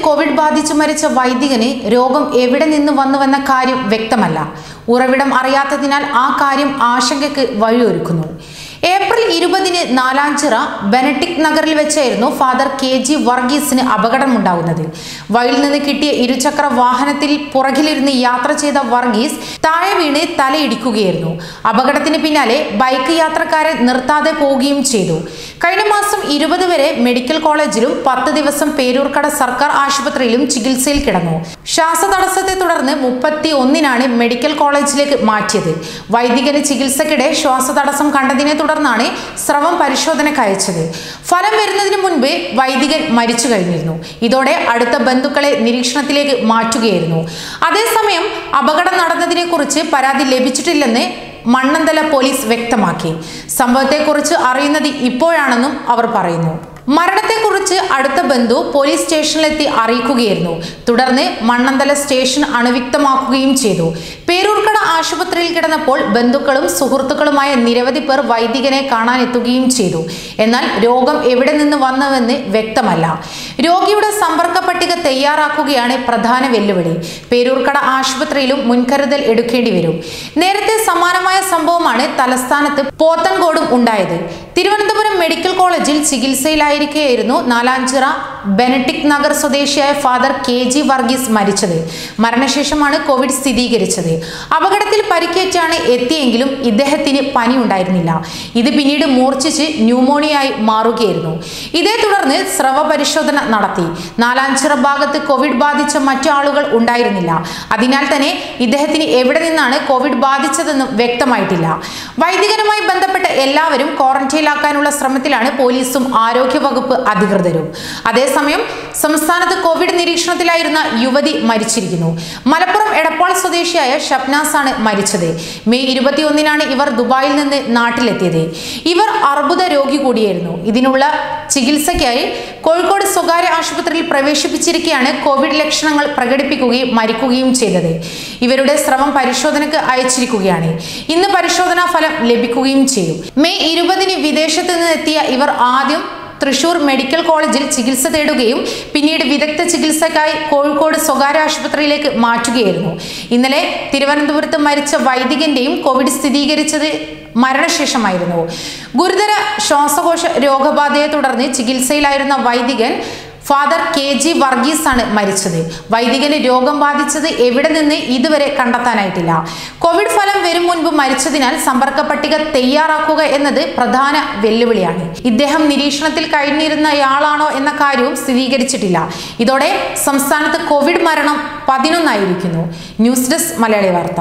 Covid ബാധിച്ചു മരിച്ച വൈദികന് രോഗം എവിടെ നിന്ന് വന്നുവെന്ന കാര്യം വ്യക്തമല്ല. ഉറവിടം അറിയാത്തതിനാൽ ആ കാര്യം ആശങ്കയ്ക്ക് വഴിയൊരുക്കുന്നു. ഏപ്രിൽ ഇരുപതിന് നാലാഞ്ചിറ ബെനറ്റിക് നഗറിൽ വെച്ചായിരുന്നു ഫാദർ കെ ജി വർഗീസിന് അപകടമുണ്ടാകുന്നത്. വഴിയിൽ നിന്ന് കിട്ടിയ ഇരുചക്ര വാഹനത്തിൽ പുറകിലിരുന്ന് യാത്ര ചെയ്ത വർഗീസ് താഴെ വീണ് തലയിടിക്കുകയായിരുന്നു. അപകടത്തിന് പിന്നാലെ ബൈക്ക് യാത്രക്കാരെ നിർത്താതെ പോവുകയും ചെയ്തു. കഴിഞ്ഞ മാസം ഇരുപത് വരെ മെഡിക്കൽ കോളേജിലും പത്ത് ദിവസം പേരൂർക്കട സർക്കാർ ആശുപത്രിയിലും ചികിത്സയിൽ കിടന്നു. ശ്വാസതടസ്സത്തെ തുടർന്ന് മുപ്പത്തി ഒന്നിനാണ് മെഡിക്കൽ കോളേജിലേക്ക് മാറ്റിയത്. വൈദികന് ചികിത്സക്കിടെ ശ്വാസതടസ്സം കണ്ടതിനെ തുടർന്നാണ് സ്രവം പരിശോധനയ്ക്ക് അയച്ചത്. ഫലം വരുന്നതിന് മുൻപ് വൈദികൻ മരിച്ചു കഴിഞ്ഞിരുന്നു. ഇതോടെ അടുത്ത ബന്ധുക്കളെ നിരീക്ഷണത്തിലേക്ക് മാറ്റുകയായിരുന്നു. അതേസമയം അപകടം നടന്നതിനെ കുറിച്ച് പരാതി ലഭിച്ചിട്ടില്ലെന്ന് മണ്ണന്തല പോലീസ് വ്യക്തമാക്കി. സംഭവത്തെക്കുറിച്ച് അറിയുന്നത് ഇപ്പോഴാണെന്നും അവർ പറയുന്നു. മരണത്തെക്കുറിച്ച് അടുത്ത ബന്ധു പോലീസ് സ്റ്റേഷനിലെത്തി അറിയിക്കുകയായിരുന്നു. തുടർന്ന് മണ്ണന്തല സ്റ്റേഷൻ അണുവിക്തമാക്കുകയും ചെയ്തു. പേരൂർക്കട ആശുപത്രിയിൽ കിടന്നപ്പോൾ ബന്ധുക്കളും സുഹൃത്തുക്കളുമായ നിരവധി പേർ വൈദികനെ കാണാൻ എത്തുകയും ചെയ്തു. എന്നാൽ രോഗം എവിടെ നിന്ന് വന്നുവെന്ന് വ്യക്തമല്ല. രോഗിയുടെ സമ്പർക്ക പട്ടിക തയ്യാറാക്കുകയാണ് പ്രധാന വെല്ലുവിളി. പേരൂർക്കട ആശുപത്രിയിലും മുൻകരുതൽ എടുക്കേണ്ടി വരും. നേരത്തെ സമാനമായ സംഭവമാണ് തലസ്ഥാനത്ത് പോത്തൻകോടും ഉണ്ടായത്. തിരുവനന്തപുരം കോളേജിൽ ചികിത്സയിലായിരിക്കെയായിരുന്നു നാലാഞ്ചിറ ബെനറ്റിക് നഗർ സ്വദേശിയായ ഫാദർ കെ ജി വർഗീസ് മരിച്ചത്. മരണശേഷമാണ് കോവിഡ് സ്ഥിരീകരിച്ചത്. അപകടത്തിൽ പരിക്കേറ്റാണ് എത്തിയെങ്കിലും ഇദ്ദേഹത്തിന് പനി ഉണ്ടായിരുന്നില്ല ഇത് പിന്നീട് മൂർച്ഛിച്ച് ന്യൂമോണിയായി മാറുകയായിരുന്നു. ഇതേ തുടർന്ന് സ്രവ പരിശോധന നടത്തി. നാലാഞ്ചിറ ഭാഗത്ത് കോവിഡ് ബാധിച്ച മറ്റു ആളുകൾ ഉണ്ടായിരുന്നില്ല. അതിനാൽ തന്നെ ഇദ്ദേഹത്തിന് എവിടെ നിന്നാണ് കോവിഡ് ബാധിച്ചതെന്നും വ്യക്തമായിട്ടില്ല. വൈദികനുമായി ബന്ധപ്പെട്ട എല്ലാവരും ക്വാറന്റൈനിലാക്കാനുള്ള ശ്രമത്തിലാണ് പോലീസും ആരോഗ്യവകുപ്പ് അധികൃതരും. അതേസമയം സംസ്ഥാനത്ത് കോവിഡ് നിരീക്ഷണത്തിലായിരുന്ന യുവതി മരിച്ചിരിക്കുന്നു. മലപ്പുറം എടപ്പാൾ സ്വദേശിയായ ഷബ്നാസാണ് മരിച്ചത്. മെയ് ഇരുപത്തിയൊന്നിനാണ് ഇവർ ദുബായിൽ നിന്ന് നാട്ടിലെത്തിയത്. ഇവർ അർബുദ രോഗി കൂടിയായിരുന്നു. ഇതിനുള്ള ചികിത്സയ്ക്കായി കോഴിക്കോട് സ്വകാര്യ ആശുപത്രിയിൽ പ്രവേശിപ്പിച്ചിരിക്കെയാണ് കോവിഡ് ലക്ഷണങ്ങൾ പ്രകടിപ്പിക്കുകയും മരിക്കുകയും ചെയ്തത്. ഇവരുടെ സ്രവം പരിശോധനയ്ക്ക് അയച്ചിരിക്കുകയാണ്. ഇന്ന് പരിശോധനാ ഫലം ലഭിക്കുകയും ചെയ്യും. മെയ് ഇരുപതിന് വിദേശത്ത് നിന്നെത്തിയ ഇവർ ആദ്യം തൃശൂർ മെഡിക്കൽ കോളേജിൽ ചികിത്സ തേടുകയും പിന്നീട് വിദഗ്ധ ചികിത്സക്കായി കോഴിക്കോട് സ്വകാര്യ ആശുപത്രിയിലേക്ക് മാറ്റുകയായിരുന്നു. ഇന്നലെ തിരുവനന്തപുരത്ത് മരിച്ച വൈദികന്റെയും കോവിഡ് സ്ഥിരീകരിച്ചത് മരണശേഷമായിരുന്നു. ഗുരുതര ശ്വാസകോശ രോഗബാധയെ തുടർന്ന് ചികിത്സയിലായിരുന്ന വൈദികൻ ഫാദർ കെ ജി വർഗീസ് ആണ് മരിച്ചത്. വൈദികന് രോഗം ബാധിച്ചത് എവിടെ നിന്ന് ഇതുവരെ കണ്ടെത്താനായിട്ടില്ല. കോവിഡ് ഫലം വരും മുൻപ് മരിച്ചതിനാൽ സമ്പർക്ക പട്ടിക തയ്യാറാക്കുക എന്നത് പ്രധാന വെല്ലുവിളിയാണ്. ഇദ്ദേഹം നിരീക്ഷണത്തിൽ കഴിഞ്ഞിരുന്നയാളാണോ എന്ന കാര്യവും സ്ഥിരീകരിച്ചിട്ടില്ല. ഇതോടെ സംസ്ഥാനത്ത് കോവിഡ് മരണം പതിനൊന്നായിരിക്കുന്നു. ന്യൂസ് ഡെസ്ക് മലയാളി വാർത്ത.